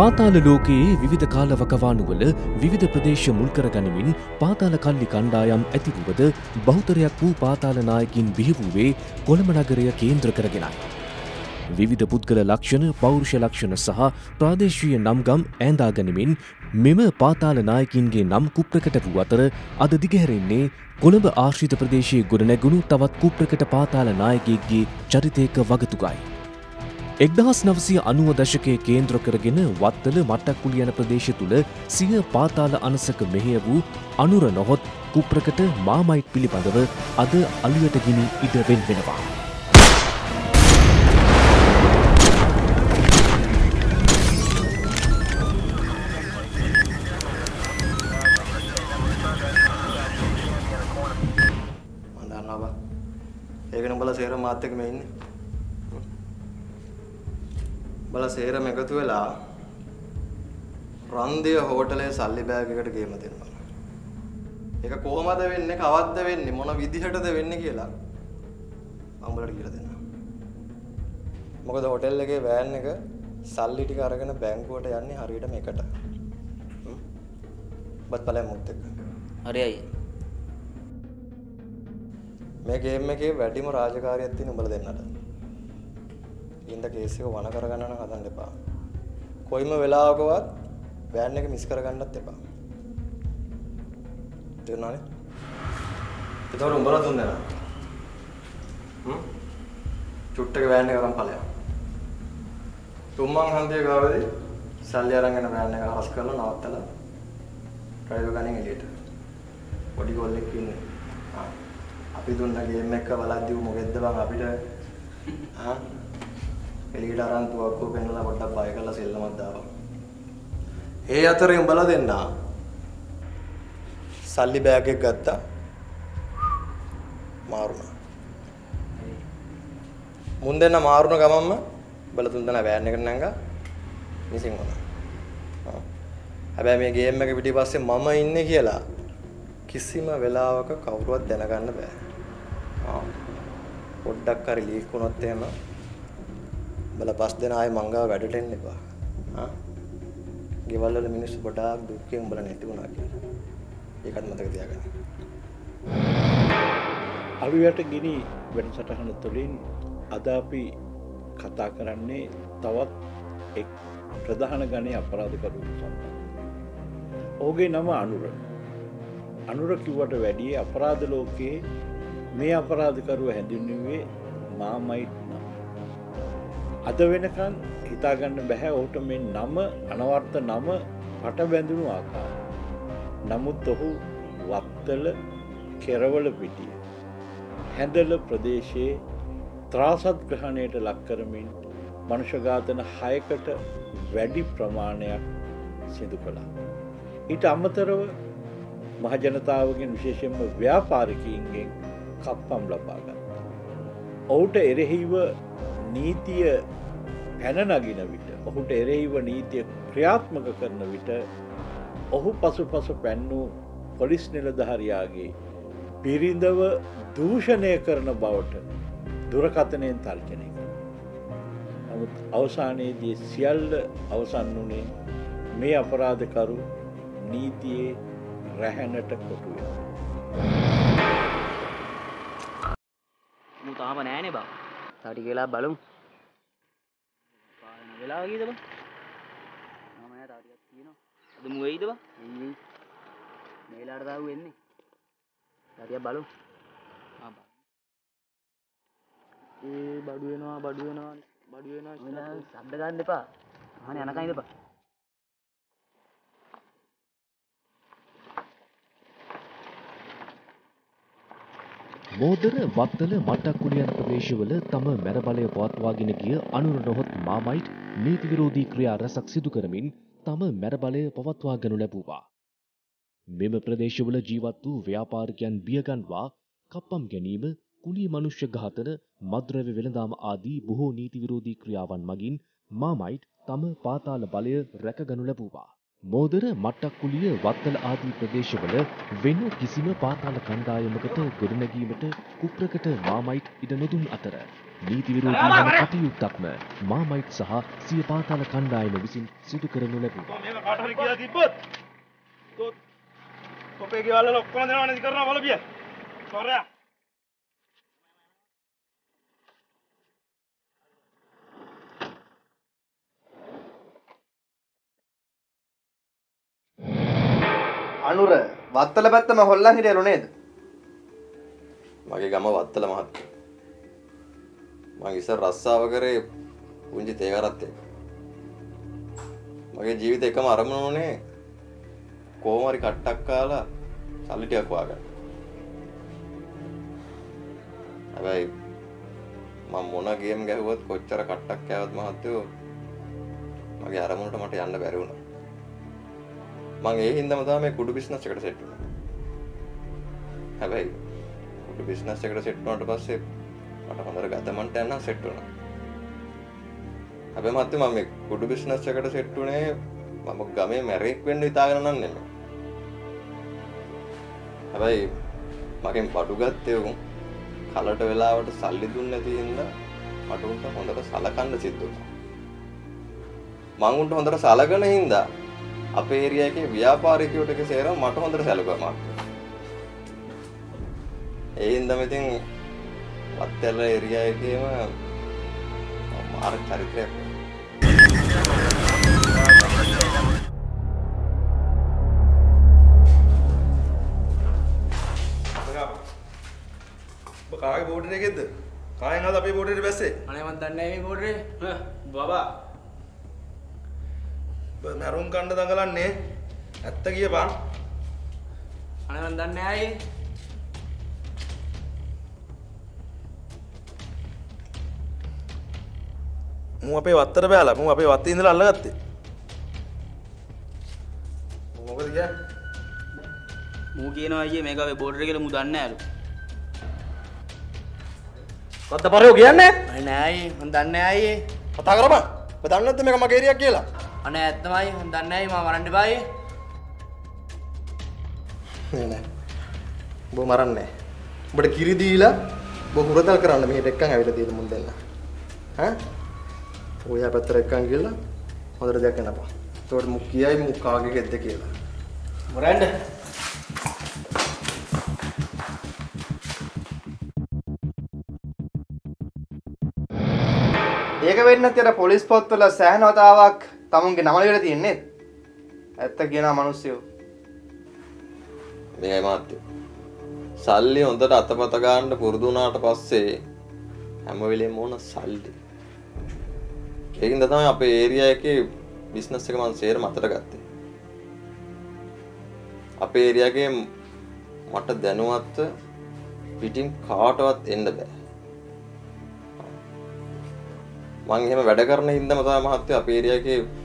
පාතාල ලෝකයේ විවිධ කාලවකවානුවල විවිධ ප්‍රදේශ මුල්කර ගනිමින් පාතාල කල්ලි කණ්ඩායම් ඇතිවුවද බෞතරයක් වූ පාතාල නායකින් බිහිවූවේ කොළඹ නගරය කේන්ද්‍ර කරගෙනයි. විවිධ පුද්ගල ලක්ෂණ පෞරුෂ ලක්ෂණ සහ ප්‍රාදේශීය නම්ගම් ඇන්දාගනිමින් මෙම පාතාල නායකින්ගේ නම් කුප්‍රකට වූ අතර අද දිගහැරෙන්නේ කොළඹ ආශ්‍රිත ප්‍රදේශයේ ගොඩනැගුණු තවත් කුප්‍රකට පාතාල නායකයෙක්ගේ චරිතයක වගතුගයි. එක්දහස් නවසය අනුව දශකය කේන්ද්‍ර කරගෙන වත්තල මට්ටක්කුල යන ප්‍රදේශ තුළ සිය පාතාල අනසක මෙහෙය වූ අනුර නොහොත් කුප්‍රකට මාමයිට් පිළිබඳව අද අලියට ගිනි ඉඩ වෙන් වෙනවා. මන්දන්නවා බා ඒකන බල සේර මාත්‍යක මේ ඉන්නේ බල සේරම එකතු වෙලා රන්දිය හෝටලේ සල්ලි බෑග් එකට ගේම දෙනවා. ඒක කොහමද වෙන්නේ කවද්ද වෙන්නේ මොන විදිහටද වෙන්නේ කියලා මම උඹලට කියලා දෙන්නම්. මොකද හෝටල් එකේ වෑන් එක සල්ලි ටික අරගෙන බැංකුවට යන්නේ හරියට මේකට. බත් බලයන් මුත් එක්ක. හරි අයියා. මේ ගේම් එකේ වැඩිම රාජකාරියක් තියෙන උඹලා දෙන්නට. ඉන්න කේස් එක වණ කරගන්න නම් හදන්න එපා. කොයිම වෙලාවකවත් වෑන් එක මිස් කරගන්නත් එපා. තේරුණානේ? ඒතකොට උඹලා තුන් දෙනා. හ්ම්? චුට්ටක වෑන් එක අරන් ඵලයක්. තුම්මන් හන්දිය ගාවදී සල්ලි අරන් යන වෑන් එක හරස් කරලා නවත්තලා ඩ්‍රයිවර් ගණන් එළියට. පොඩි ගෝල්ලෙක් ඉන්නේ. ආ. අපි දුන්න ගේම් එක බලද්දි මොකෙද්ද බං අපිට ආ එළියට අරන් තුවක්කුව පෙන්නලා පොඩ්ඩක් බය කරලා සෙල්ලමක් දාපන්. ඒ අතරේ උඹලා දෙන්නා සල්ලි බෑග් එක ගත්තා. මාරුණා. මුන් දෙන්න මාරුණ ගමන්ම උඹලා තුන් දෙනා වෑන් එකට නැංගා මිසින් වුණා. ආ. හැබැයි මේ ගේම් එක පිටිපස්සේ මම ඉන්නේ කියලා කිසිම වෙලාවක කවුරුවත් දැනගන්න බෑ. ආ. පොඩ්ඩක් හරි ලීක් වුණොත් එහෙම බල පස් දෙනා ආයේ මංගාව වැඩට එන්න එපා. ආ. ගෙවල් වල මිනිස්සු ගොඩාක් දුක්ඛයෙන් උඹලා නැති වුණා කියලා. ඒකත් මතක තියාගන්න. අලුයට ගිනි වැඩසටහන තුළින් අද අපි කතා කරන්නේ තවත් එක් ප්‍රධාන ගණය අපරාධකරු සම්බන්ධ. ඕගේ නම අනුර. අනුර කිව්වට වැඩිය අපරාධ ලෝකයේ මේ අපරාධකරුව හැඳින්නුවේ මාමයිට් නම්. අද වෙනකන් හිතාගන්න බැහැ ඕට මේ නම අනවර්ථ නම පට බැඳුණු ආකාර. නමුත් ඔහු වත්තල කෙරවල පිටිය. හැඳල ප්‍රදේශයේ ත්‍රාසත් ග්‍රහණයට ලක්කරමින් මනුෂඝාතන හයකට වැඩි ප්‍රමාණයක් සිදු කළා. ඊට අමතරව මහජනතාවගෙන් විශේෂෙන්ම ව්‍යාපාරිකීන්ගෙන් කප්පම් ලබාගත්තා. ඔහුට එරෙහිව නීතිය පැනනගින විට ඔහුට එරෙහිව නීතිය ක්‍රියාත්මක කරන විට ඔහු පසු පස පැන්නූ පොලිස් නිලධහරයාගේ පිරිඳව දූෂණය කරන බවට දුරකතනයෙන් තර්ජනය කර. නමුත් අවසානයේදී සියල්ල අවසන් වනේ මේ අපරාධකරු නීතියේ රැහැනට කොටුවෙන. මු තාම නෑනේ බං. තටි කියලා බලමු. වෙලා වගේද බං? මම නෑ තව ටිකක් තියෙනවා. අද මු වෙයිද බං? එයි. මේලාට තාව වෙන්නේ. තටියක් බලමු. ආ බං. ඒ බඩු වෙනවා බඩු වෙනවා බඩු වෙනවා ශබ්ද ගන්න එපා. අහන්නේ යනකන් ඉඳපන්. මෝදර වත්තල මට්ටක්කුල යන ප්‍රදේශවල තම මැරබලය පවත්වාගෙන ගිය අනුර නොහොත් මාමයිට් නීති විරෝධී ක්‍රියා රැසක් සිදු කරමින් තම මැරබලය පවත්වාගනු ලැබූවා. මෙම ප්‍රදේශවල ජීවත් වූ ව්‍යාපාරිකයන් බියගන්වා කප්පම් ගැනීම කුලී මනුෂ්‍ය ඝාතන මද්‍රව්‍ය වෙළඳාම ආදී බොහෝ නීති විරෝධී ක්‍රියාවන් මගින් මාමයිට් තම පාතාල බලය රැකගනු ලැබූවා. මෝදර මට්ටක්කුලිය වත්තල ආදී ප්‍රදේශවල වෙන කිසිම පාතාල කණ්ඩායමකට ගොඩනැගීමට කුප්‍රකට මාමයිට් ඉඩ නොදුන් අතර නීති විරෝධී වන කටයුත්තක්ම මාමයිට් සහ සිය පාතාල කණ්ඩායම විසින් සිදු කරනු ලැබුණා. මේක කාට හරි කියලා තිබ්බොත් තෝ තොපේ ගෙවල් වල ඔක්කොම දෙනවා නැති කරනවා බලපිය. සොරයා. අනුර වත්තල පැත්තම හොල්ලන් හිටියලු නේද? මගේ ගම වත්තල මහත්තයා. මං ඉස්සර රස්සාව කරේ පුංචි තේකරත් එක්ක. මගේ ජීවිතේ එකම අරමුණ උනේ කොහොම හරි කට්ටක් කාලා සල්ලි ටිකක් වාගන්න. හැබැයි මම මොන ගේම් ගැහුවත් කොච්චර කට්ටක් කෑවත් මහත්තයෝ මගේ අරමුණට මට යන්න බැරි වුණා. මං ඒ හින්දාම තමයි මේ කුඩු බිස්නස් එකට සෙට් වුණා. හැබැයි කුඩු බිස්නස් එකට සෙට් වුණාට පස්සේ මට හොඳට ගතමන්ට යන්න සෙට් වුණා. හැබැයි මහත්තයෝ මම මේ කුඩු බිස්නස් එකට සෙට් වුණේ මම ගමේ මැරෙක් වෙන්න හිතාගෙන නම් නෙමෙයි. හැබැයි මගෙන් බඩු ගත්තේ උන් කලට වෙලාවට සල්ලි දුන්නේ නැති හින්දා මට උන්ට හොඳට සලකන්න සිද්ධ වුණා. මං උන්ට හොඳට සලකන හින්දා අපේ ඒරියා එකේ ව්‍යාපාරිකයෝ ටික සේරම මට හොඳට සැලකුවා මාත්. ඒ හින්දාම ඉතින් වත්තල ඒරියා එකේම මාර චරිතයක්. කාගේ බෝඩර් එකේද? කායෙන් හද අපේ බෝඩරේට බැස්සේ? අනේ මන් දන්නේ නැහැ මේ බෝඩරේ. බබා. මැරුම් කණ්ඩ දඟලන්නේ ඇත්ත කියපන්. අනේ මන් දන්නේ අයියේ. මම අපේ වත්තට බෑලා මම අපේ වත්තේ ඉඳලා අල්ලගත්තේ. මොකද කියන්නේ? මූ කියනවා අයියේ මේක අපේ බෝඩරේ කියලා මූ දන්නේ නැහැලු. වත්ත පරයෝ කියන්නේ? නෑ අයියේ මන් දන්නේ අයියේ. කතා කරපන්. ඔබ දන්නේ නැද්ද මේක මගේ ඒරියක් කියලා? අනේ ඇත්තමයි මන් දන්නේ මම මරන්න එපා අයියේ. නෑ නෑ. ඔබ මරන්නේ නෑ. ඔබට කිරි දීලා ඔබ හුරතල් කරන්න මෙහෙට එක්කන් ඇවිල්ලා තියෙන මුන් දෙන්න. ඈ? ඔය පැත්තට එක්කන් ගිහලා හොඳට දෙයක් කරනපන්. ඒකට මුක් කියයි මුක් කාගේ ගෙද්ද කියලා. මොරන්න. ඒක වෙන්නේ නැති අර පොලිස් පොත්වල සෑහෙන වතාවක් තමුන්ගේ නම ලියලා තියෙන්නේ. ඇත්ත කියනා මිනිස්සු. මේයි මාත්‍ය. සල්ලි හොඳට අතපත ගන්න පුරුදු වුණාට පස්සේ හැම වෙලේම ඕන සල්ලි. ඒකින්ද තමයි අපේ ඒරියා එකේ බිස්නස් එක මම සේරම අතට ගත්තේ. අපේ ඒරියාගේ මට දැනුවත්ව පිටින් කාටවත් එන්න බෑ. මං එහෙම වැඩ කරන හින්දාම තමයි මහත්තයා අපේ ඒරියාවේ ව්‍යාපාරික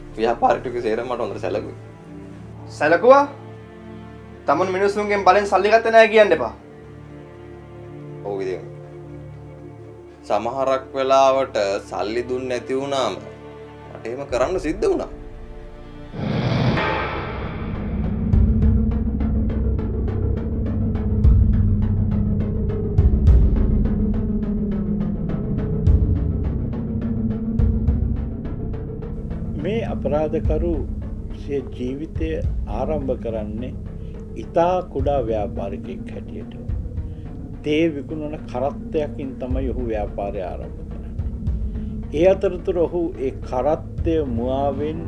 ටික සේරම මට හොඳට සැලකුවේ. සැලකුවා? තමන් මිනිස්සුන්ගෙන් බලෙන් සල්ලි ගත්තේ නැහැ කියන්න එපා. ඔව් ඉතින්. සමහරක් වෙලාවට සල්ලි දුන්නේ නැති වුණාම මට එහෙම කරන්න සිද්ධ වුණා. අපරාධකරු සිය ජීවිතය ආරම්භ කරන්නේ ඉතා කුඩා ව්‍යාපාරිකෙක් හැටියට. තේ විකුණන කරත්තයකින් තමයි ඔහු ව්‍යාපාරය ආරම්භ කරන්න. ඒ අතරතුර ඔහු ඒ කරත්තය මුවාවෙන්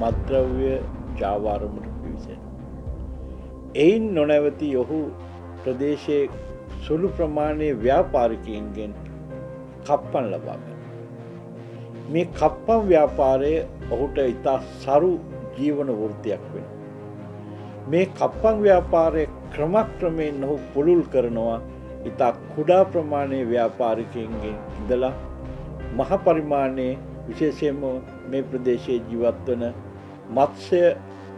මද්‍රව්‍ය ජාවාරමට පිවිසෙන. එයින් නොනැවති ඔහු ප්‍රදේශය සුළු ප්‍රමාණය ව්‍යාපාරිකයන්ගෙන් කප්පන් ලබාගන්න. මේ කප්පම් ව්‍යාපාරය ඔහුට ඉතා සරු ජීවන වෘතියක් වෙන. මේ කප්පං ව්‍යාපාරය ක්‍රමක්‍රමයෙන් ඔහු පුළුල් කරනවා ඉතා කුඩා ප්‍රමාණය ව්‍යාපාරිකයන්ගෙන් ඉඳලා මහ පරිමාණයේ විශේෂයෙන්ම මේ ප්‍රදේශයේ ජීවත්වන මත්ස්‍ය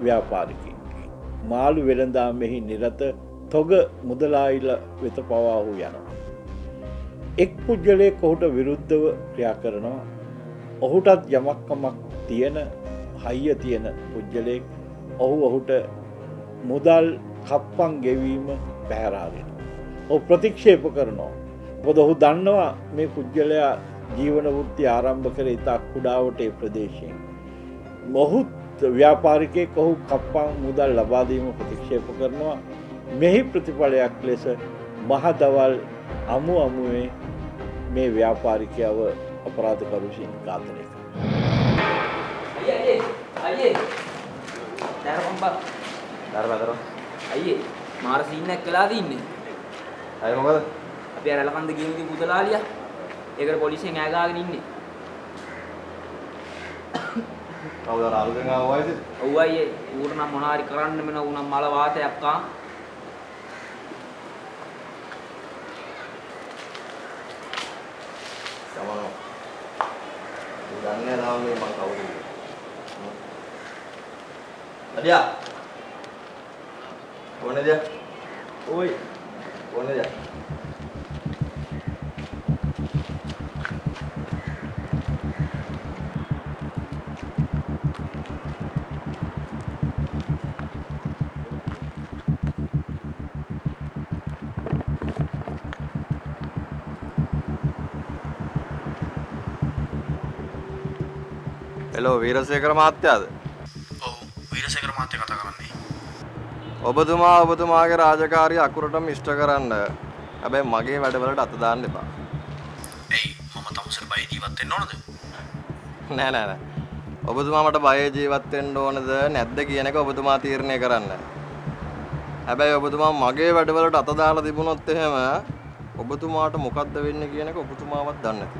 ව්‍යාපාරිකයන්ගේ. මාළු වෙළඳා මෙහි නිරත තොග මුදලායිල වෙත පවා වූ යනවා. එක් පුද්ගලය කොහුට විරුද්ධව ක්‍රියා කරනවා ඔහුටත් යමක්කමක් තියෙන හයිය තියෙන පුද්ගලයෙක් ඔහු ඔහුට මුදල් කප්පන් ගෙවීම පැහැරාගෙන. ඔ ප්‍රතික්ෂේප කරනවා. බොද ඔහු දන්නවා මේ පුද්ගලයා ජීවන වෘත්ති ආරම්භ කර ඉතා කුඩාවට ඒ ප්‍රදේශයෙන්. මොහුත් ව්‍යාපාරිකය කොහු කප්පන් මුදල් ලබාදීම ප්‍රතික්ෂේප කරනවා මෙහි ප්‍රතිඵලයක් ලෙස මහදවල් අමු අමුවේ මේ ව්‍යාපාරිකයාව අපරාධකරුසින් ඝාතනය කර. අයියේ අයියේ අයියේ. දැරපම් බා. දර බදර අයියේ මාර සීන් එකක් කළා තින්නේ. අය මොකද? අපි අර ලකන්ද ඉතින් පුතලාලියා. ඒකට පොලිසියෙන් ඈ ගාගෙන ඉන්නේ. කවුද අර අලුතෙන් ආව වයිද ඔව් අයියේ ඌට නම් මොනවා හරි කරන්න මෙන්න ඌ නම් මල වාතයක් ආ සමනෝ දන්නේ නැහැ මේ මං කවුද අඩියා ඕනේද ඔයි ඕනේද හෙලෝ වීරසේකර මහත්තයාද ඔව් වීරසේකර මහත්තයා කතා කරන්නේ. ඔබතුමා ඔබතුමාගේ රාජකාරිය අකුරටම ඉෂ්ට කරන්න හැබැයි මගේ වැඩවලට අත දාන්න එපා එයි මම තමුසර බය ජීවත් වෙන්න ඕනද? නෑ නෑ නෑ ඔබතුමා මට බය ජීවත් වෙන්න ඕනද නැද්ද කියන එක ඔබතුමා තීරණය කරන්න හැබැයි ඔබතුමා මගේ වැඩවලට අත දාලා තිබුණොත් එහෙම ඔබතුමාට මොකද්ද වෙන්නේ කියන එක ඔබතුමාවත් දන්නේ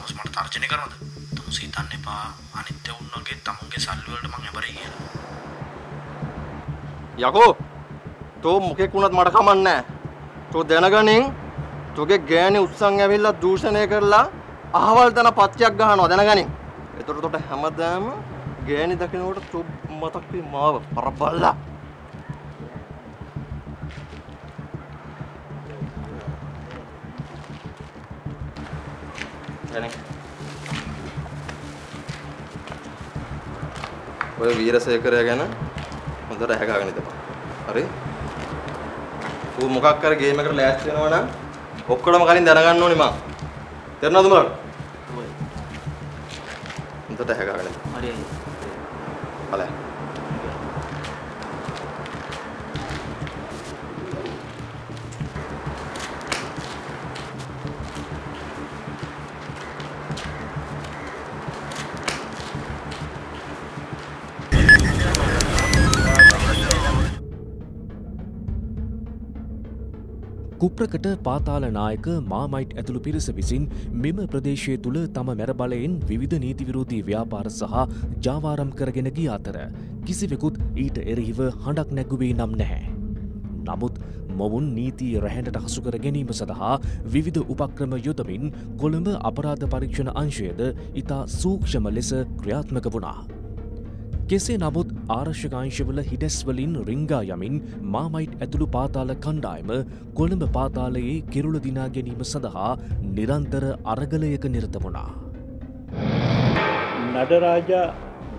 නැති මට තර්ජනය කරනවද? තමුස් හිතන්න එපා. අනිත් එවුන් වගේ තමුන්ගේ සල්ලි වලට මං හැබරේ කියලා. යකෝ තෝ මොකෙක් වුණත් මට කමන්නේ තෝ දැනගනින් තෝගේ ගෑණි උත්සන් ඇවිල්ලා දූෂණය කරලා අහවල් තන පච්චයක් ගහනවා. දැනගනින්. එතකොට තොට හැමදාම ගෑණි දකිනකොට තෝ මතක් වෙයි මාව පරබල්ලා දැනේ ඔය වීරසේකරය ගැන හොඳට ඇහගගෙන ඉතපන්. හරි? ඌ මොකක් කර ගේම් එකට ලෑස්ති වෙනවා නම් ඔක්කොම කලින් දැනගන්න ඕනේ මං. තේරෙනවද උඹලට? හොඳට ඇහගගෙන ඉතපන්. හරි බලන්න. කුප්‍රකට පාතාල නායක මාමයිට් ඇතුළු පිරිස විසින් මෙම ප්‍රදේශය තුළ තම මැරබලයෙන් විවිධ නීතිවිරෝධී ව්‍යාපාර සහ ජාවාරම් කරගෙන ගිය අතර කිසිවෙකුත් ඊට එරෙහිව හඬක් නැගුවේ නම් නැහැ. නමුත් මොවුන් නීතිය රැහැටට හසුකර ගැනීම සඳහා විවිධ උපක්‍රම යොදමින් කොළඹ අපරාධ පරීක්ෂණ අංශයද ඉතා සූක්ෂම ලෙස ක්‍රියාත්මක වුණා. කෙසේ නමුත් ආරශ්‍යකාංශවල හිඩැස්වලින් රිංගා යමින් මාමයිට් ඇතුළු පාතාල කණ්ඩායම කොළඹ පාතාලයේ කිරුළ දිනා ගැනීම සඳහා නිරන්තර අරගලයක නිරත වුණා. නඩරාජා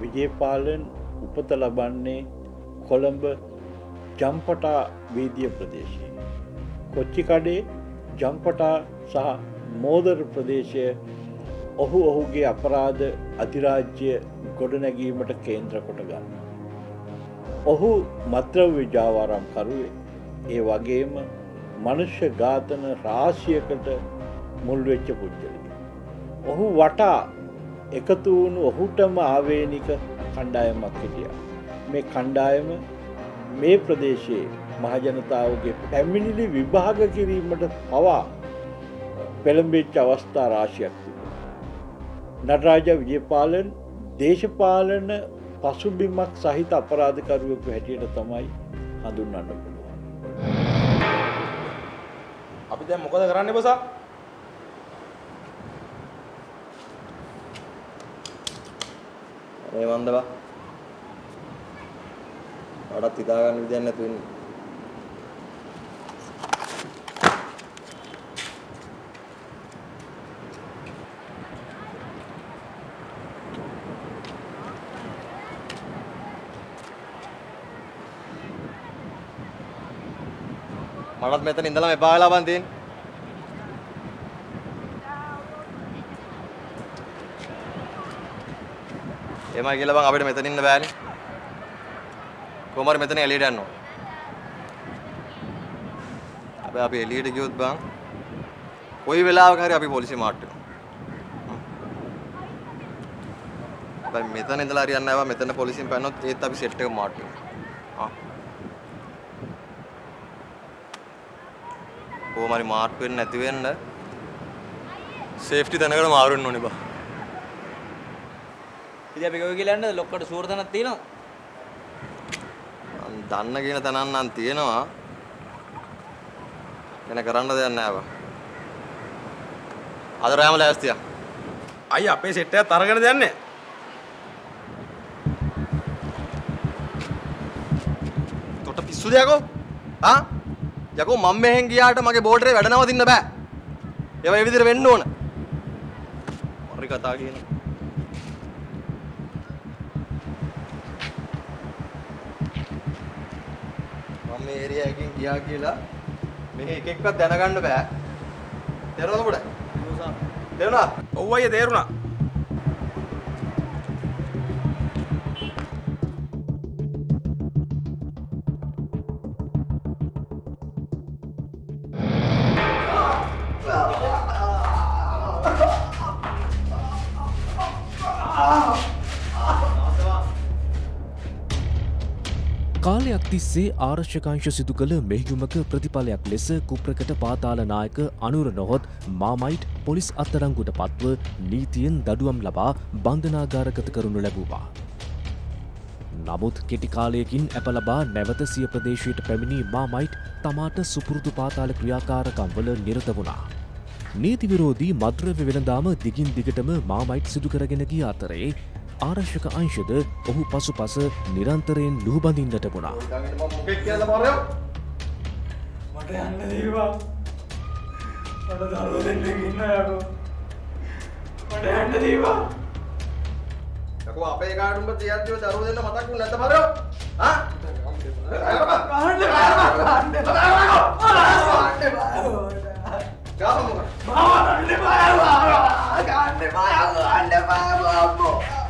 විජේපාලන් උපත ලබන්නේ කොළඹ ජම්පටා වීදිය ප්‍රදේශය. කොච්චිකඩේ ජම්පටා සහ මෝදර ප්‍රදේශය ඔහු ඔහුගේ අපරාධ අධිරාජ්‍ය ගොඩනැගීමට කේන්ද්‍ර කොට ගන්න. ඔහු මත්‍රව්‍ය ජාවාරම් කරුවේ ඒ වගේම මනුෂ්‍ය ඝාතන රාශියකට මුල්වෙච්ච පුද්ගලි. ඔහු වටා එකතු වුණු ඔහුටම ආවේනික කණ්ඩායමක් හිටිය. මේ කණ්ඩායම මේ ප්‍රදේශයේ මහජනතාවගේ පැමිණිලි විභාග කිරීමට පවා පෙළඹෙච්ච අවස්ථා රාශියක් තිබ. නටරාජ විජයපාලන් දේශපාලන පසුබිමක් සහිත අපරාධකරුවකු හැටියට තමයි හඳුන්වන්න පුළුවන්. අපි දැන් මොකද කරන්නේ බසා? මේ වන්දවා. වඩාත් හිතා ගන්න විදියක් නැතු වෙන්නේ. මටත් මෙතන ඉඳලා එපා වෙලා බන් තියෙන්නේ. එමයි කියලා බං අපිට මෙතන ඉන්න බෑනේ. කොහොම හරි මෙතන එළියට යන්න ඕන. හැබැයි අපි එළියට ගියොත් බං කොයි වෙලාවක හරි අපි පොලිසිය මාට්ටු වෙනවා. හැබැයි මෙතන ඉඳලා හරියන්නේ නැහැ බං මෙතන පොලිසියෙන් පැනනොත් ඒත් අපි සෙට් එක මාට්ටු වෙනවා. කොහොම හරි මාට්ටු වෙන්නේ නැති වෙන්න සේෆ්ටි තැනකට මාරු වෙන්න ඕනේ බං. ඉතින් අපි ගොඩ කියලා යන්න ලොක්කට සූරතනක් තියෙනවා. මං දන්න කියන තැනක් නම් තියෙනවා. වෙන කරන්න දෙයක් නැහැ බං. අද රෑම ලෑස්තියක්. අයි අපේ සෙට් එකත් අරගෙන දෙන්නේ තොට පිස්සුද යකෝ? ආ? යකෝ මම මෙහෙන් ගියාට මගේ බෝඩරේ වැඩ නවතින්න බෑ. ඒවා ඒ විදිහට වෙන්න ඕන. හරි කතා කියන. මම මේ ඒරියා එකකින් ගියා කියලා මෙහි එක එක්කවත් දැනගන්න බෑ. තේරුණාද පොඩ? තේරුණා? ඔව් අයියා තේරුණා තිස්සේ ආරශ්‍යකාංශ සිදු කළ මෙහියුමක ප්‍රතිඵලයක් ලෙස කුප්‍රකට පාතාල නායක අනුර නොහොත් මාමයිට් පොලිස් අත්තරංගුට පත්ව නීතියෙන් දඩුවම් ලබා බන්ධනාගාරගත කරනු ලැබූවා. නමුත් කෙටිකාලයකින් ඇප ලබා නැවත සිය ප්‍රදේශයට පැමිණි මාමයිට් තමාට සුපුරුදු පාතාල ක්‍රියාකාරකම්වල නිරත වුණා. නීතිවිරෝධී මද්‍රව්‍ය වෙළඳාම දිගින් දිගටම මාමයිට් සිදුකරගෙන ගිය අතරේ ආරශ්‍යක අංශද ඔහු පසු පස නිරන්තරයෙන් ලුහබඳින්නට වුණා. ඊළඟට මම මොකෙක් කියලාද පාරයෝ? මට යන්න දීවා මට දරුව දෙන්නෙක් ඉන්න යකෝ මට යන්න දීවා යකෝ අපේ කාට උඹ තියද්දිව දරුවෝ දෙන්න මතක් වුනේ නැද්ද පාරයෝ? ආ? ගාම මොකක්ද? මම ගන්නෑ. ආ? මම ගන්නෑ.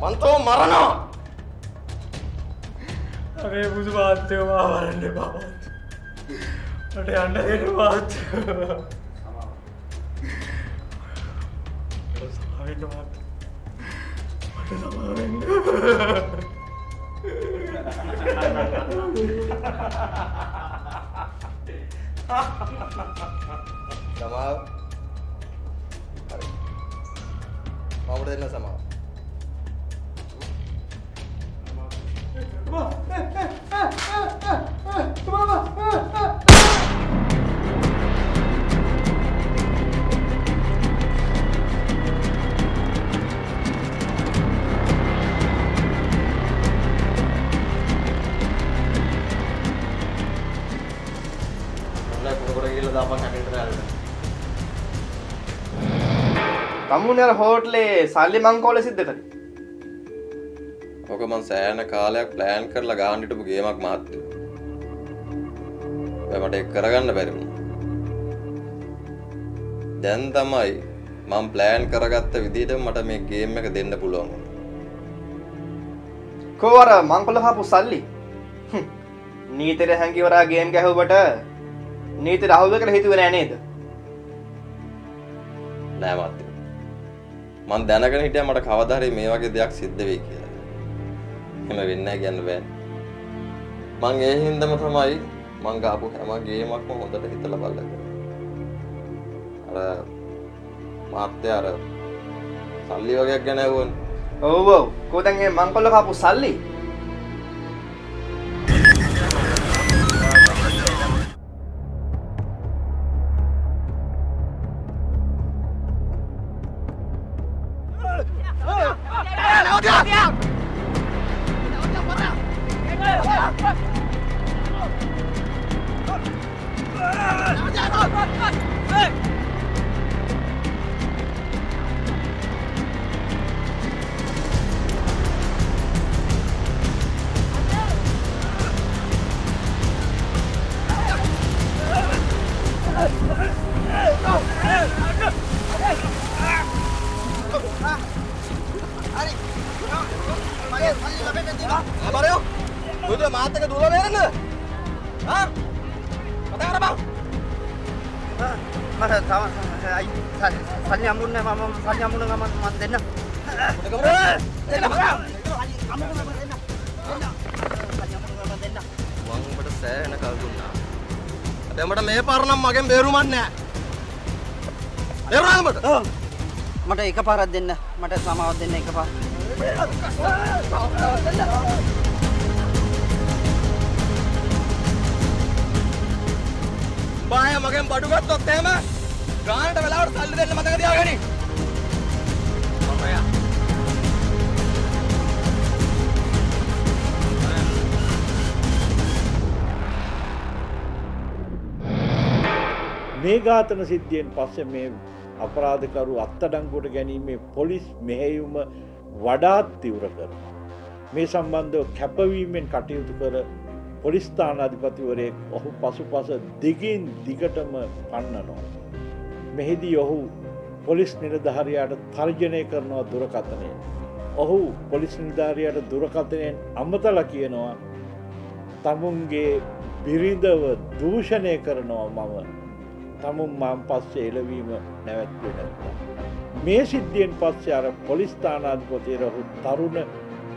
මන්තෝ මරනවා. අපේ බුදු මහත්තයෝ මා වරන්න එපා මට යන්න දෙන්න මහත්තයෝ මට තමා වෙන්න මහත්තයෝ මට තමා වෙන්න සමාව. හරි. මම දෙන්න සමාව. ඔන්න කුණුකොට ගිහලා දාපන් කැමෙන්ට් දාලා. තමුණ අර හෝටලේ සල්ලි මංකෝල සිද්ධ කරේ. ඔක මං සෑහෙන කාලයක් ප්ලෑන් කරලා ගහන්න හිටපු ගේමක් මහත්තයෝ. මට කරගන්න බැරි වුණා. දැන් තමයි මං ප්ලෑන් කරගත්ත විදිහට මට මේ ගේම් එක දෙන්න පුළුවන් වුණා. කෝ අර මංකොල්ල හපු සල්ලි. හ්ම්. නීතියට හැංගිවරා ගේම් ගැහුවට නීති රහුව කියලා හිතුවේ නෑ නේද? නෑ මහත්තයෝ. මං දැනගෙන හිටියා මට කවදා හරි මේ වගේ දෙයක් සිද්ධ වෙයි කියලා. එහෙම වෙන්නේ කියන්න බෑ. මං ඒ හින්දාම තමයි මං ගාපු හැම ගේමක්ම හොඳට හිතලා බලලා කරේ. අර මාත්‍ය අර සල්ලි වගේක් ගැන ඇහුවනේ. ඔව් ඔව්. කෝ දැන් මේ මංකොල්ල හපු සල්ලි බරයෝ බුද මාතක දුල බේරන්න ආ කතා කර බං මට තව අයි සල්ලි අමුන්න මම සල්ලි අමුණ ගමන් මන් දෙන්න වංගට සෑහෙන කල් දුන්නා දැමට මේ පරනම් මගෙන් බේරුමක් නෑ බේරුණාමට මට එක පාරක් දෙන්න මට සමාවක් දෙන්න එක පාර බාය මගෙන් බඩු ගත්තොත් එහෙම ගානට වෙලාවට සල්ලි දෙන්න මතක තියාගනි. මේ ඝාතන සිද්ධියෙන් පස්සේ මේ අපරාධකරු අත්තඩංගුවට ගැනීමේ පොලිස් මෙහෙයුම වඩාත් තිවර කරනවා. මේ සම්බන්ධව කැපවීමෙන් කටයුතු කර පොලිස්ථානාධිපතිවරයෙක් ඔහු පසු පස දිගින් දිගටම පන්නනවා. මෙහිදී ඔහු පොලිස් නිලධහරයාට තර්ජනය කරනවා දුරකථනයෙන්. ඔහු පොලිස් නිධාරයට දුරකථනයෙන් අමතල කියනවා තමුන්ගේ බිරිඳව දූෂණය කරනවා මම තමුන් මම් පස්සේ එලවීම නැවැත්වේ නැත්තා. මේ සිද්ධියෙන් පස්සේ අර පොලිස්ථානාධපතය රහු තරුණ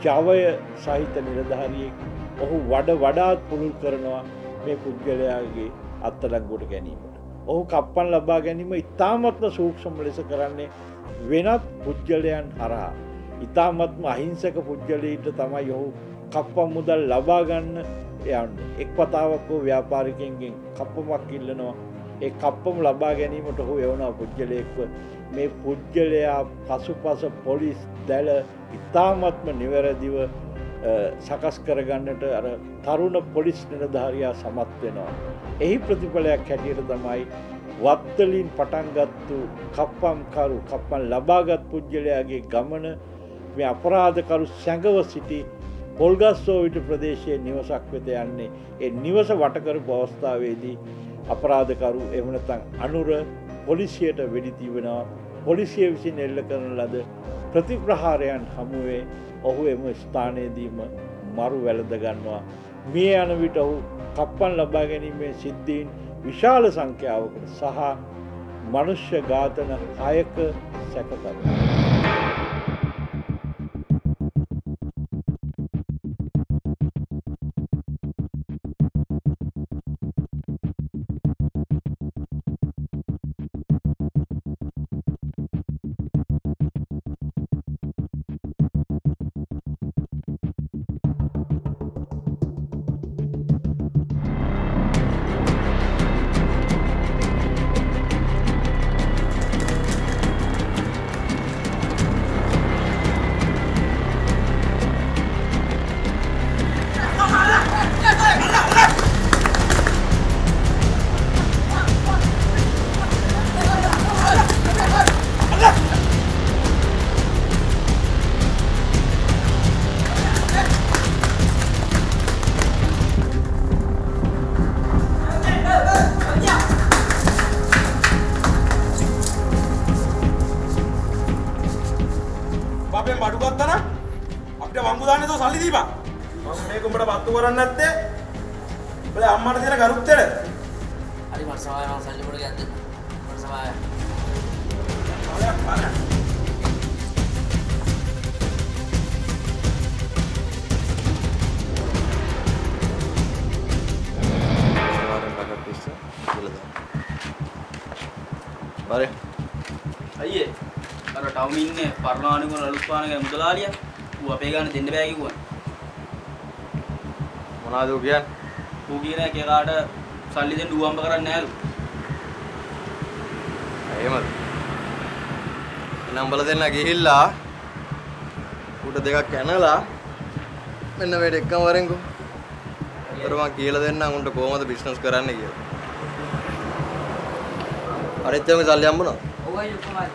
ජවය සහිත නිලධාරියෙක් ඔහු වඩ වඩාත් පුළුල් කරනවා මේ පුද්ගලයාගේ අත්තඩංගුවට ගැනීමට. ඔහු කප්පන් ලබා ගැනීම ඉතාමත්ම සූක්ෂම ලෙස කරන්නේ වෙනත් පුද්ගලයන් හරහා. ඉතාමත්ම අහිංසක පුද්ගලීට තමයි ඔහු කප්පම් මුදල් ලබාගන්න යන්න එක් පතාවක් හෝ ව්‍යාපාරිකෙන්ගෙන් කප්පමක් ඉල්ලනවා ඒ කප්පම ලබා ගැනීමට හෝ එවනා පුද්ගලයෙක්ව මේ පුද්ගලයා පසු පස පොලිස් දැල ඉතාමත්ම නිවැරදිව සකස් කරගන්නට අර තරුණ පොලිස් නිලධාරයා සමත් වෙනවා. එහි ප්‍රතිඵලයක් හැටියට තමයි වත්තලින් පටන්ගත්තු කප්පම්කරු කප්පන් ලබාගත් පුද්ගලයාගේ ගමන මේ අපරාධකරු සැඟව සිටි පොල්ගස්සෝවිට ප්‍රදේශයේ නිවසක් වෙත යන්නේ ඒ නිවස වටකරපු අවස්ථාවේදී අපරාධකරු එමනතන් අනුර පොලිසියට වෙඩිතිවෙනවා පොලිසිය විසින් එල්ල කරන ලද ප්‍රතිප්‍රහාරයන් හමුවේ ඔහු එම ස්ථානයේදීම මරු වැළඳ ගන්නවා. මේ යන විට ඔහු කප්පන් ලබා ගැනීමේ සිද්ධීන් විශාල සංඛ්‍යාවකට සහ මනුෂ්‍ය ඝාතන හයක සැකකර. කරන්නේ නැත්තේ උඹලා අම්මට දෙන ගරුත්තර හරි මට සමාය මම සල්ලි පොඩ ගන්න දෙන්න. මට සමාය. බරය අයියේ අර ටවුන් ඉන්නේ පරණානුක ලලුත්පානක මුදලාලිය ඌ අපේ ගාන දෙන්න බෑ කිව්වා. මොනාද ඌ කියන්නේ ඌ කියන එකේකාට සල්ලි දෙන්න ඌ අම්බ කරන්නේ නැහැලු. එහෙමද එනම් බල දෙන්න ගිහිල්ලා උට දෙකක් කැනලා මෙන්න මේට එක්කම වරෙන්කෝ. ඒතර මං කියලා දෙන්නම් උන්ට කොහොමද බිස්නස් කරන්න කියලා. අනිත් ඒවාගේ සල්ලි හම්බුණා. ඔව් අයියෝ ඔක්කොම හරි.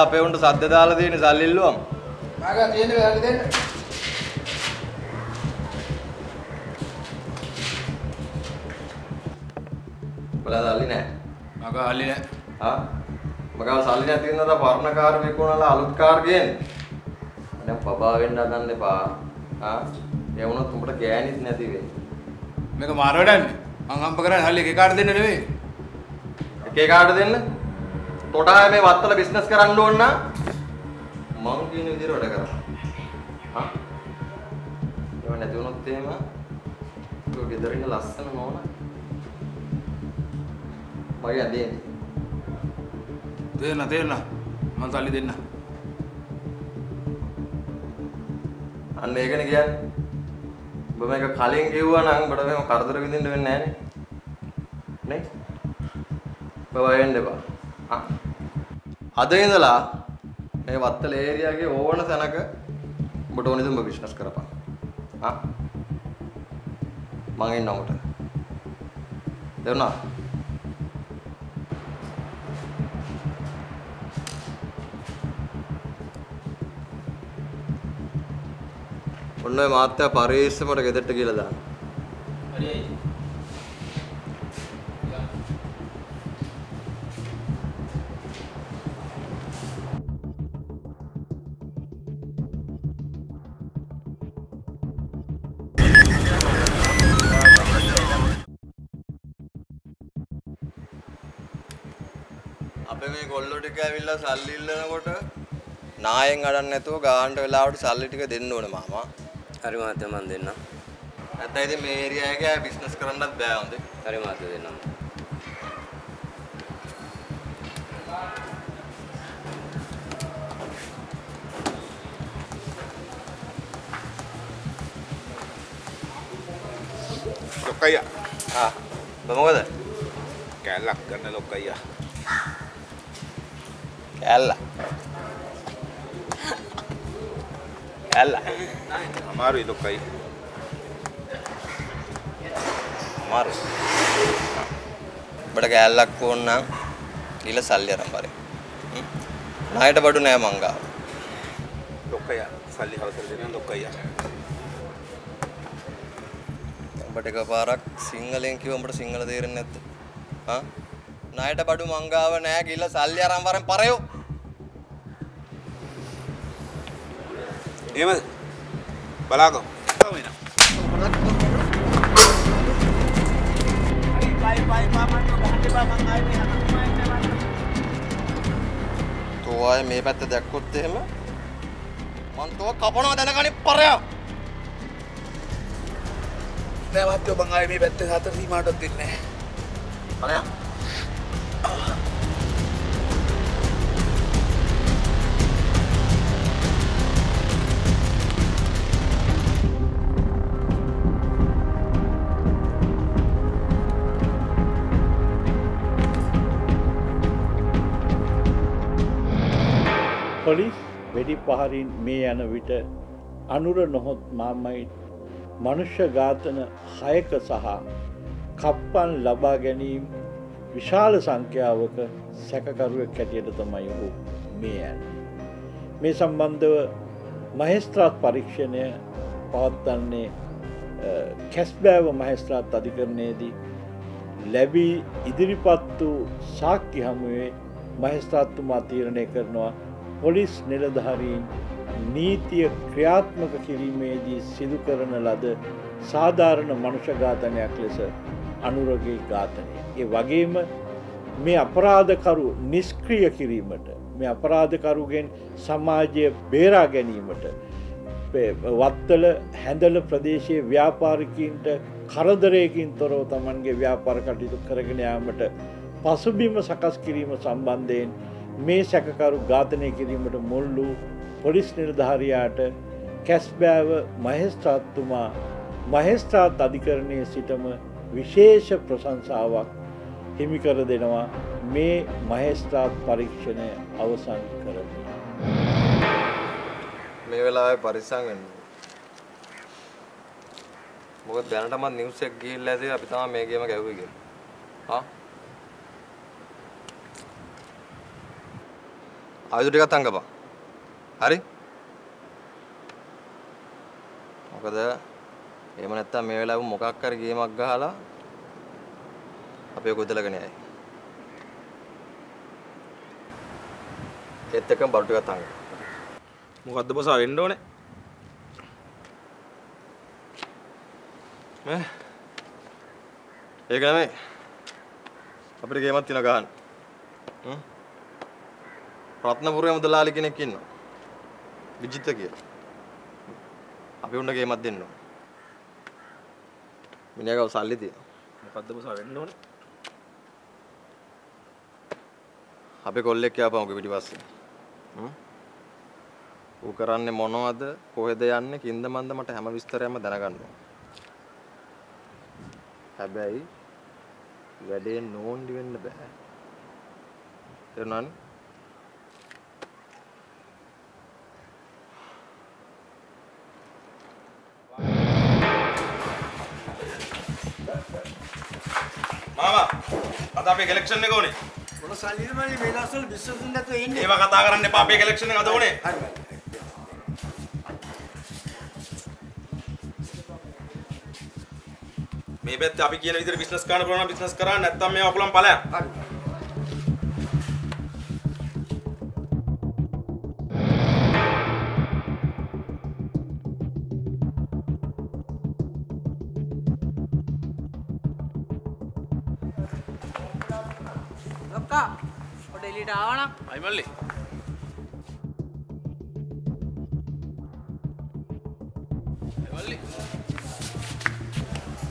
මොකද අපේ උන්ට සද්ද දාලා තියෙන්නේ සල්ලි ඉල්ලුවම? මගා තියෙන වෙලාවට දෙන්න. බලලා සල්ලි නැහැ. මගා හල්ලි නෑ. ආ මගාව සල්ලි නැති වෙනද පරණ කාර් විකුණලා අලුත් කාර් ගේන්නේ. අනේ බබා වෙන්න හදන්න එපා. ආ ඒ වුණොත් උඹට ගෑනිත් නැති වෙයි. මේක මාර වැඩන්නේ. මං හම්බ කරන්නේ හල්ලි එක කාට දෙන්න නෙවෙයි. එක එකාට දෙන්න. තොටාය මේ වත්තල බිස්නස් කරන්න ඕන නම් මං කියන විදිහට වැඩ කරා. හා? ඒව නැති වුණොත් එහෙම ඔය ගෙදර ඉන්න ලස්සන නෝනා. මගේ අදේ. දෙන්න දෙන්න. මං සල්ලි දෙන්න. අන්න ඒකනේ කියන්නේ. ඔබ මේක කලින් කිව්වා නම් ඔබට මේව කරදර විඳින්න වෙන්නේ නැහනේ. නේ? බබා වෙන්න එපා. ආ. අද ඉඳලා මේ වත්තල ඒරියාගේ ඕන තැනක ඔබට ඕනේ දුඹ බිස්නස් කරපන්. ආ. මං ඉන්නවා උට. දෙවනා. ඔන්න ඔය මාත්‍යා පරිස්සමට ගෙදරට කියලා දාන්න. ඇවිල්ලා සල්ලි ඉල්ලනකොට නායෙන් අඩන්න නැතුව ගානට වෙලාවට සල්ලි ටික දෙන්න ඕනේ මාමා. හරි මහත්තයා මන් දෙන්නම්. නැත්නම් ඉතින් මේ ඒරියා එකේ බිස්නස් කරන්නත් බෑ හොඳේ. හරි මහත්තයා දෙන්නම්. ලොක්කයියා. ආ. මොකද? කැලක් ගන්න ලොක්කයියා. කැල්ල. කැල්ල. අමාරුයි ලොක්කයි. මාරු. බඩ කැල්ලක් ඕන නම් ඊළ සල්ලි අරන් බලන්න. ණයට බඩු නෑ මං ගාව. ලොක්කයියා. සල්ලි හවසට දෙන්න ලොක්කයියා. උඹට එකපාරක් සිංහලෙන් කිව්ව උඹට සිංහල තේරෙන්නේ නැද්ද? හා? ණයට බඩු මං ගාව නෑ ගිහලා සල්ලි අරන් වරෙන් පරයෝ. එහෙමද? බලාගමු. තෝ ආයේ මේ පැත්ත දැක්කොත් එහෙම මං තෝ කපනවා දැනගනි පරයෝ. නෑ මහත්තයෝ මං ආයේ මේ පැත්තේ හතර සීමාවටත් දෙන්නේ නැහැ. පරයෝ. පොලිස් වෙඩි පහරින් මේ යන විට අනුර නොහොත් මාමයි මනුෂ්‍ය ඝාතන හයක සහ කප්පන් ලබා ගැනීම් විශාල සංඛ්‍යාවක සැකකරුවෙක් හැටියට තමයි ඔහු මේ යන. මේ සම්බන්ධව මහෙස්ත්‍රාත් පරීක්ෂණය පවත්වන්නේ කැස්බෑව මහෙස්ත්‍රාත් අධිකරණයේදී ලැබී ඉදිරිපත් වූ සාක්කි හමුවේ මහෙස්ත්‍රාත්තුමා තීරණය කරනවා පොලිස් නිලධහරීන් නීතිය ක්‍රියාත්මක කිරීමේදී සිදු කරන ලද සාධාරණ මනුෂඝාතනයක් ලෙස අනුරගේ ඝාතනය. ඒ වගේම මේ අපරාධකරු නිස්ක්‍රිය කිරීමට මේ අපරාධකරුගෙන් සමාජය බේරා ගැනීමට වත්තල හැඳල ප්‍රදේශයේ ව්‍යාපාරිකීන්ට කරදරයකින් තොරව තමන්ගේ ව්‍යාපාර කටයුතු කරගෙන යාමට පසුබිම සකස් කිරීම සම්බන්ධයෙන් මේ සැකකරු ඝාතනය කිරීමට මුල්ලු පොලිස් නිලධාරයාට කැස්බෑව මහෙස්ත්‍රාත්තුමා මහෙස්ත්‍රාත් අධිකරණය සිටම විශේෂ ප්‍රශංසාවක් හිමිකර දෙනවා මේ මහෙස්ත්‍රාත් පරීක්ෂණය අවසන් කරන. මේ වෙලාවේ පරිස්සම් වෙන්න. මොකද දැනටමත් නිවුස් එක ගිහිල්ලා ඇති අපි තමයි මේ ගේම ගැහුවේ කියලා. හා? ආයුධ ටිකක් අංගපන්. හරි? මොකද එහෙම නැත්තම් මේ වෙලාවේ මොකක් හරි ගේමක් ගහලා අපේ ගොඩලගෙන යයි. ඒත් එක්කම බඩු ටිකක් අංග. මොකද්ද බසා වෙන්න ඕනේ? ඈ? ඒක නෙමෙයි. අපිට ගේමක් තියෙනවා ගහන්න. හ්ම් රත්නපුරේ මුදලාලි කෙනෙක් ඉන්නවා. විජිත කියලා. අපි උන්න ගේමක් දෙන්න ඕන. මිනිහා ගාව සල්ලි තියෙනවා. මොකද්ද බසා වෙන්න ඕනේ අපේ කොල්ලෙක් යාපම ඔගේ පිටිපස්සේ හ්ම්? ඌ කරන්නේ මොනවද? කොහෙද යන්නේ? කින්ද මන්ද මට හැම විස්තරයක්ම දැනගන්න. ඕන හැබැයි වැඩේ නෝන්ඩි වෙන්න බෑ. තේරුණානේ? මාමා අද අපේ කලෙක්ෂන් එක ඕනේ. සල්ලිද මල්ලි මේ දවස්වල බිස්නස් නැතුව ඉන්නේ. ඒවා කතා කරන්න එපා අපේ කලෙක්ෂන් එක අද ඕනේ හරි. මේ පැත්තේ අපි කියන විදිහට බිස්නස් කරන්න පුළුවන් නම් බිස්නස් කරා නැත්නම් මේ ඔයගොල්ලන් ඵලයන් හරි. මල්ලි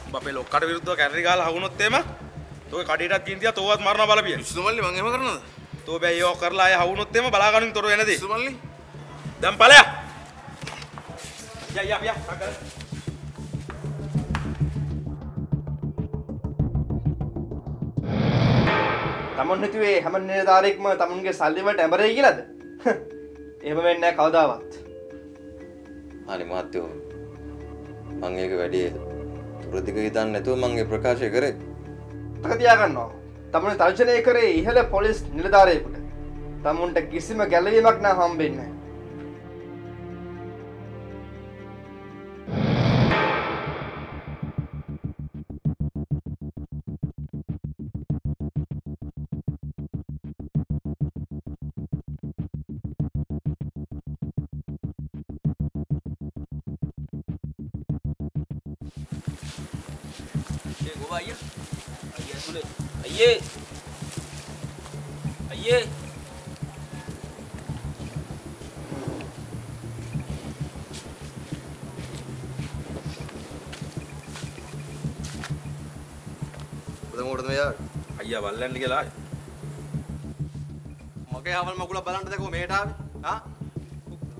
උඹ අපේ ලොක්කට විරුද්ධව කැරරි ගහලා හවුනොත් එහෙම තෝගේ කඩේටත් ගින් තියා තෝවත් මරනවා බලපිය. විසු මල්ලි මං එහෙම කරනවද? තෝ බෑ ඒව කරලා ආය හවුනොත් එහෙම බලා ගන්නින් තොර වෙනදී විසු මල්ලි දැන් ඵලයක් යා යා යා තමන් හිතුවේ හැම නිලධාරයෙක්ම තමුන්ගේ සල්ලි වලට ඇඹරෙයි කියලාද? එහෙම වෙන්නේ නැහැ කවදාවත්. හරි මහත්තයෝ මං ඒක වැඩි තුරදිග හිතන්න නැතුව මං ඒ ප්‍රකාශය කරේ මතක තියාගන්නවා. තමුන් තර්ජනය කරේ ඉහළ පොලිස් නිලධාරියෙකුට. තමුන්ට කිසිම ගැළවීමක් නම් හම්බෙන්නේ නැහැ. අයියා බල්ලන්න කියලා. මගේ හවල් මගුල බලන්න දැකෝ මේට ආවේ. ආ?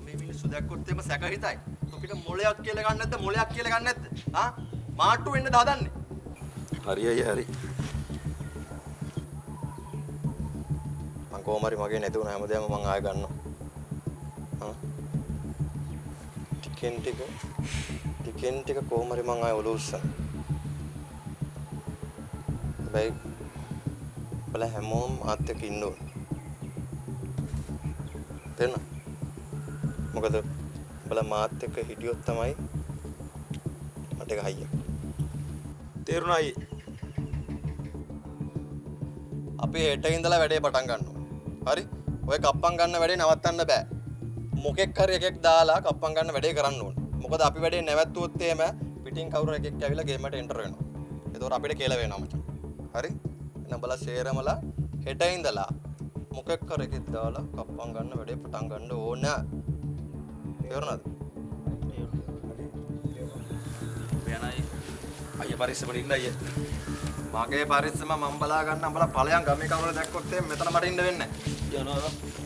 මේ මිනිස්සු දැක්කොත් එම සැක හිතයි. තොපිට මොලයක් කියලා ගන්න නැද්ද? මොලයක් කියලා ගන්න නැද්ද? ආ? මාට්ටු වෙන්න දාදන්නේ. හරි අයියා හරි. මං කොහොම හරි මගේ නැති වුණ හැමදේම මං ආයෙ ගන්නවා. ආ? ටිකෙන් ටික ටිකෙන් ටික කොහොම හරි මං ආයෙ ඔලුව උස්සන හැබැයි බල හැමෝම මාත් එක්ක ඉන්න ඕන තේරෙනවද මොකද බල මාත් එක්ක හිටියොත් තමයි මට එක හයියක් තේරුණා අයියේ අපි හෙට ඉඳලා වැඩේ පටන් ගන්නවා. හරි? ඔය කප්පම් ගන්න වැඩේ නවත්තන්න බෑ. මොකෙක් හරි එකෙක් දාලා කප්පම් ගන්න වැඩේ කරන්න ඕන. මොකද අපි වැඩේ නැවැත්තුවොත් එහෙම පිටින් කවුරු එකෙක් ඇවිල්ලා ගේමට එන්ටර් වෙනවා. ඒතකොට අපිට කියලා වෙනවා මචං. හරි? එහෙනම් බලා ෂේරමලා හෙට ඉඳලා මොකෙක් හරි එකෙක් දාලා කප්පම් ගන්න වැඩේ පටන් ගන්න ඕන. තේරුණාද? යනයි අයිය පරිස්සමට ඉන්න අයිය. මගේ පරිස්සම මම බලා ගන්න උඹලා ඵලයන් ගමේ කවුරු දැක්කොත් එහෙම මෙතන මට ඉන්න වෙන්නේ නැහැ. යනවා.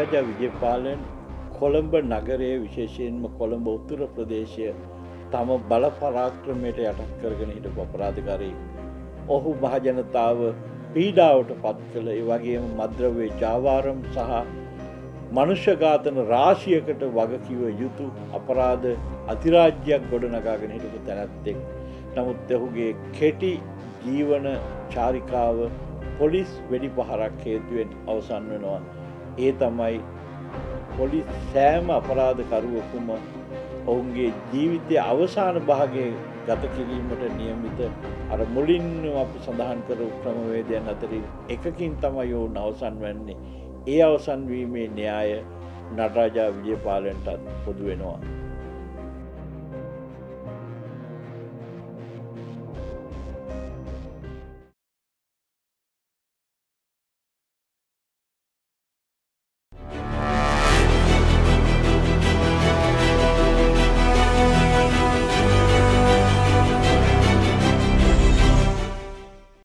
නටරාජා විජයපාලන් කොළඹ නගරයේ විශේෂයෙන්ම කොළඹ උතුර ප්‍රදේශය තම බල පරාක්‍රමයට යටත් කරගෙන හිටපු අපරාධකාරී. ඔහු මහජනතාව පීඩාවට පත් කළ ඒ වගේම මද්‍රවේ ජාවාරම් සහ මනුෂ්‍යඝාතන රාශියකට වගකිව යුතු අපරාධ අධිරාජ්‍යයක් ගොඩනගාගෙන හිටපු තැනැත්තෙක්. නමුත් ඔහුගේ කෙටි ජීවන චාරිකාව පොලිස් වෙඩි පහරක් හේතුවෙන් අවසන් වෙනවා. ඒ තමයි පොලිස් සෑම අපරාධකරුවකුම ඔවුන්ගේ ජීවිතය අවසාන භාගය ගත කිරීමට නියමිත අර මුලින් අප සඳහන් කර ක්‍රමවේදයන් අතරින් එකකින් තමයි ඔවුන් අවසන් වන්නේ. ඒ අවසන්වීමේ න්‍යාය නටරාජා විජයපාලන්ටත් පොදු වෙනවා.